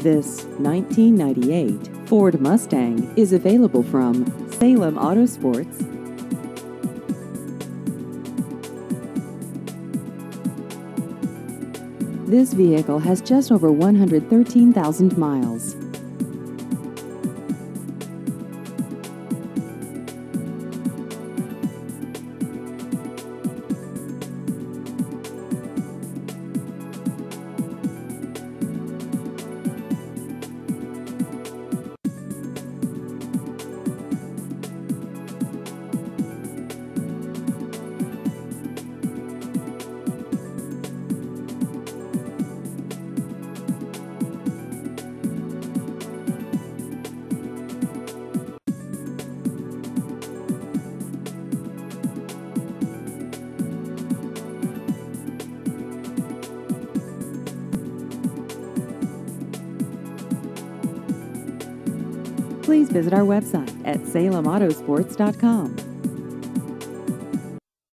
This 1998 Ford Mustang is available from Salem Autosports. This vehicle has just over 113,000 miles. Please visit our website at salemautosports.com.